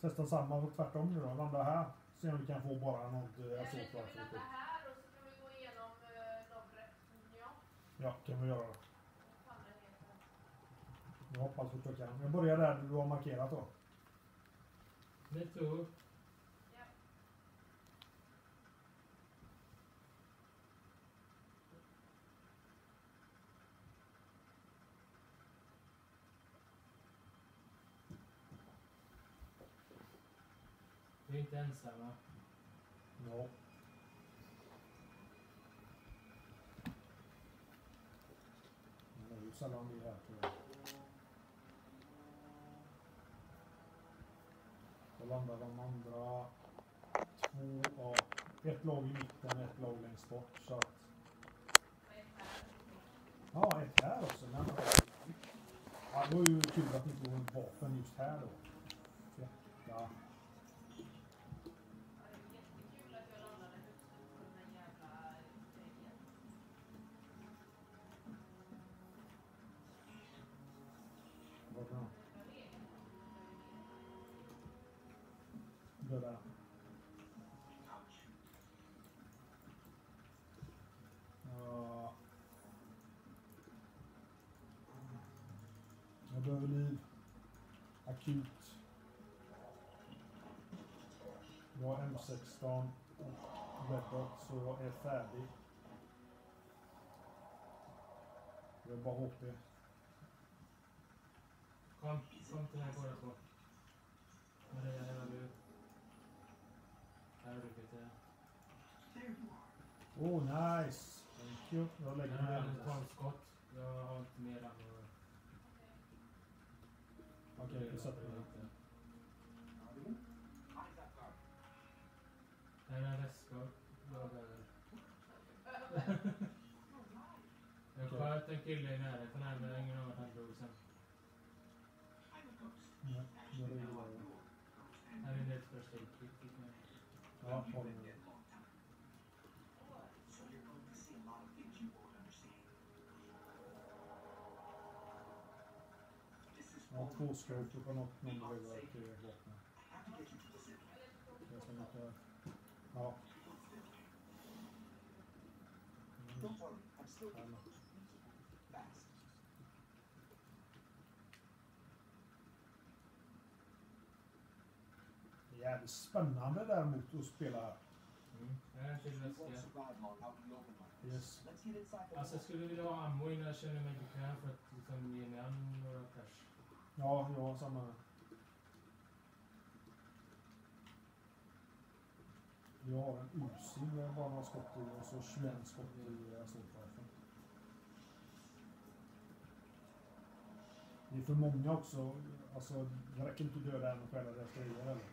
testa samma och tvärtom nu då. Landa här. Se om vi kan få bara något ska där. vi landa här och så kan vi gå igenom eh, de rätt... Ja, Ja, kan vi göra. det. Jag hoppas att jag kan. Jag börjar där du har markerat då. Det tror inte ensamma. Ja. Det är ju sällan vi är här tyvärr. Då landar de andra två, av... ett lag i mitten, och ett lag längst bort. Så att, ja, ett här också. Men, ja, det var ju kul att det inte var vapen just här då. Fetta. Göra. Ja. Jag behöver liv. Akut. Jag har M16 och Red så jag är färdig. Jag är bara HP. Kom, kom till mig båda två. Maria, här har du. Här har du Peter. Oh nice! Thank you. Jag lägger mig du ner. 12 skott. Jag har inte mer ammo. Okej, vi sätter mig. inte. Här är en väska. Jag sköt en kille i närheten här men ingen av han drog sen. Här är det första. Ja, har vi två scope på något behöver till vapnet. Jag inte... Ja. Mm. Jävligt spännande däremot att spela. Mm. Yes. Alltså jag skulle vilja ha ammo innan jag känner mig bekväm för att liksom ge mig an några pers. Ja, jag har samma. Jag har en Uzi med bara några skott i och så 21 skott i assaultrifle. Det är för många också. Alltså, det räcker inte att döda en och stjäla deras grejer heller.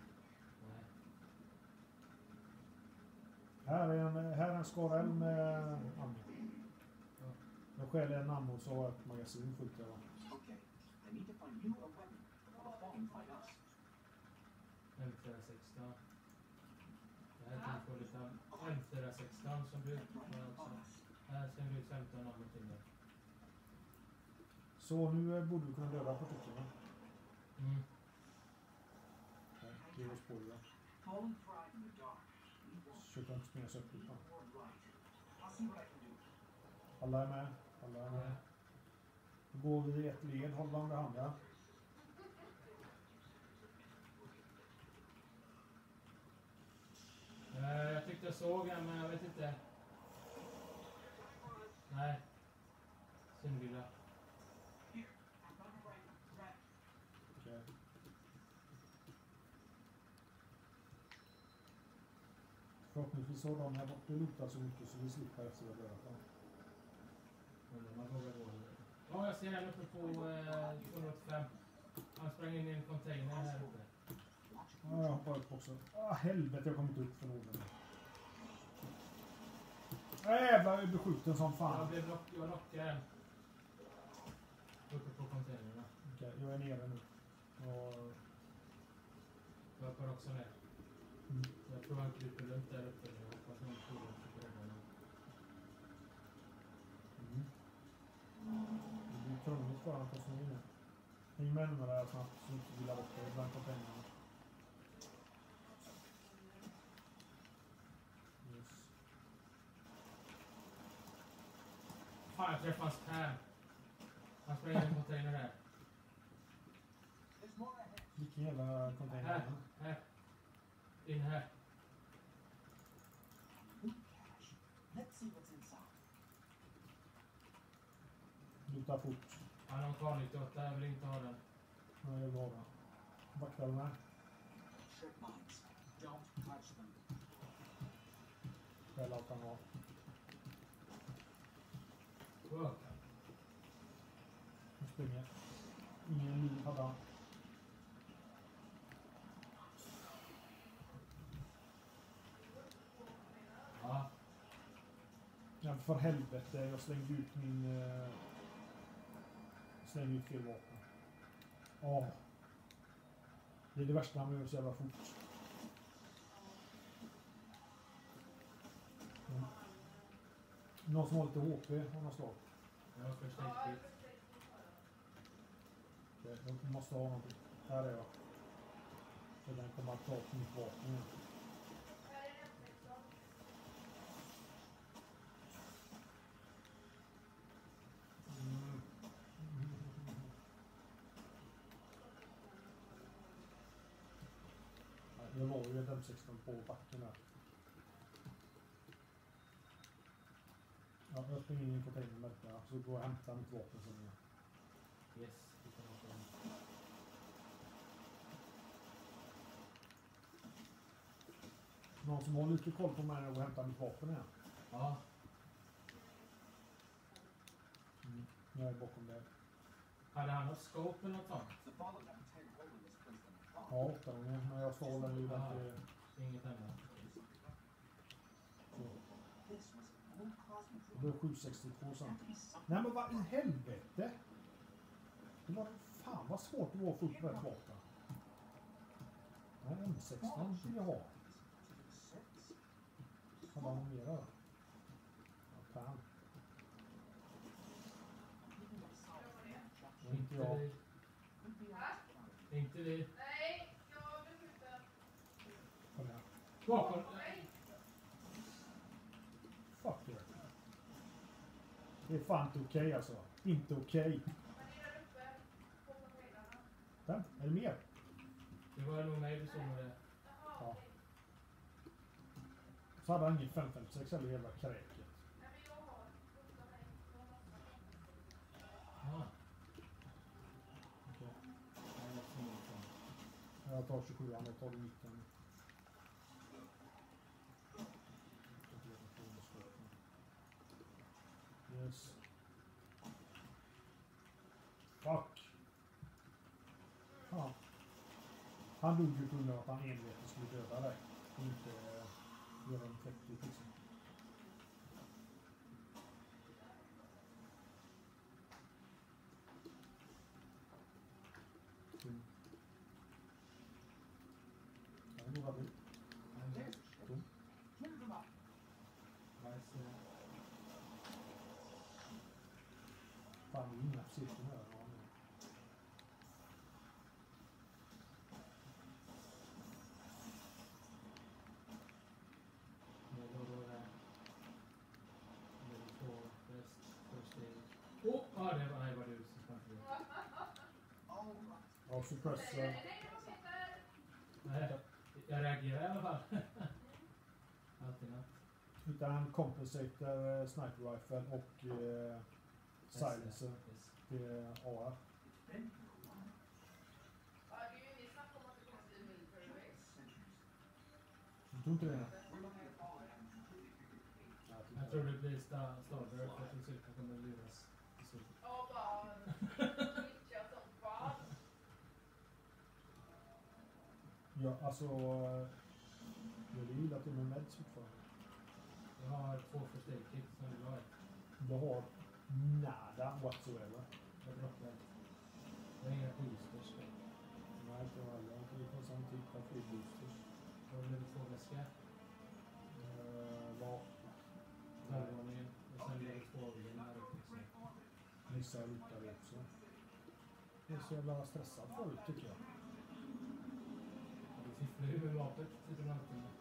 Här är en, här är en skorell med ammo. Jag stjäl en ammo så har jag ett magasin fullt. Ja. M416. Det här kan få lite M416 som har också. Här slänger du ut 15 ammo till mig. Så nu borde vi kunna döda partiklarna. Mm. Det är oss på det. Försöker inte springa så öppet. Alla är med. Alla är med. Går vi i ett led, håll varandra i handen. Eh, Jag tyckte jag såg en men jag vet inte. Nej. Synvilla. Okej. Förhoppningsvis har de här borta lotat så mycket så vi slipper efter att ha dödat dem. Undrar om man vågar gå. Ja, jag ser en uppe på eh, 285. Han sprang in i en container här uppe. Ja, jag hoppar upp också. Ah, helvete, jag kommer inte upp för någon. Ah, Jävlar, jag är beskjuten som Jag fan. blev knock, jag knockade en. Uppe på containerna. Okej, jag är nere nu. Och, Jag hoppar också ner. mm. Jag tror han kryper runt där uppe. fortfarande på sin minne. Häng med nu med så att snabbt inte vill bort det. Vänta pengarna. Yes. Fan, jag träffas här. Han sprang i en container här. Vilken jävla container? Här, här. In här. Luktar fort. Han har en K98, jag vill inte ha den. Nej, det är bra. Vakta den här. Skäll allt han har. Nu springer. Ingen liv hade han. Ja, Ja, för helvete, jag slängde ut min... Eh, ut fel vapen. Ja. Det är det värsta man gör så jävla fort. Mm. Någon som har lite HP av något slag? jag har första hit. Okej, Jag måste ha någonting. Här är jag. Så den kommer att ta ett nytt vapen Det var ju ett M16 på backen där. Ja, jag springer in i containern märkte jag. Så går jag och hämtar mitt vapen sen igen. Yes, vi kan ha den. Någon som har lite koll på mig när jag går och hämtar mitt vapen igen? Ja, Mm. Jag är bakom dig. hade han något scope eller något sånt? Åtta gånger. Men jag står den ju där till... Inget hemma. Så. This was an old cosmic Det blev room. 762 sen. Nej men vad i helvete! Det var fan vad svårt det var att få upp rätt vapen. Nej, M16 vill jag ha. six. Hade han mera då? Ja, fan. Det inte jag. Inte vi. Nej, jag vill skjuta. Kom igen. Bakom. Fuck it. Det är fan inte okej alltså. Inte okej. det är där är det mer? Det var nog mig såg med det. Ja. Så hade han ingen 556 eller jävla kräket. Inget sånt. Jag tar 27 och tar 19. Yes. Fuck. Ja. Han dog ju på grund av att han envetet skulle döda dig. Och inte eh, göra en teknik liksom. Mm. Ja, det går bra. There's a ship. Tom. Clear them up. Nice. eh, Fan, det är inga cirkeln här. Ja, nu. Men då var det... Level 2, best, first aid. Oh! Ja, det var, nej, det var du som sprang förbi. All right. Ja, suppress. Nej, jag reagerar i alla fall. Alltid något. Utan han compensator eh, sniper rifle och eh, silencer Yes. till AR. Been Ja, det är ju ni snackar om att det kommer bli military base. centuries. Du tror inte det? Jag tror det blir sta- Starbird för att Suzuka kommer luras. Ja, bara glitcha som fan. Ja, alltså... eh, Jag hade gillat det med meds fortfarande. Jag har två first aid kit som vill ha ett. Jag har nada whatsoever. Jag droppar. Jag har inga boosters. Nej, inte jag heller. Det finns en typ av flygboosters. Jag har level 2-väska. Eh, Vad Övervåningen. Och sen level 2-vingar upp liksom. missar jag det också. Jag är så jävla stressad förut tycker jag. Huvudvapnet sitter bland annat.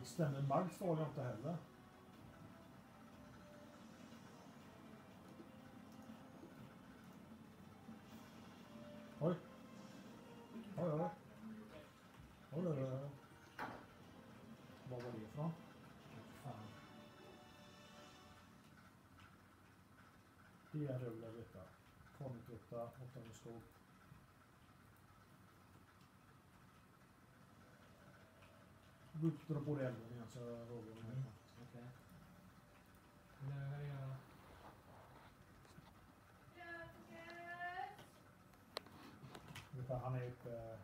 Extended Mags får jag inte heller. Oj. Oj, oj. Oj, oj, oj. oj. Vad var det ifrån? Fan. Det är en rulle, vet rulla detta. Konututta, åttondeskog. Och dra på dig elden igen så Roger. Mm. Okej. Ungefär, han är uppe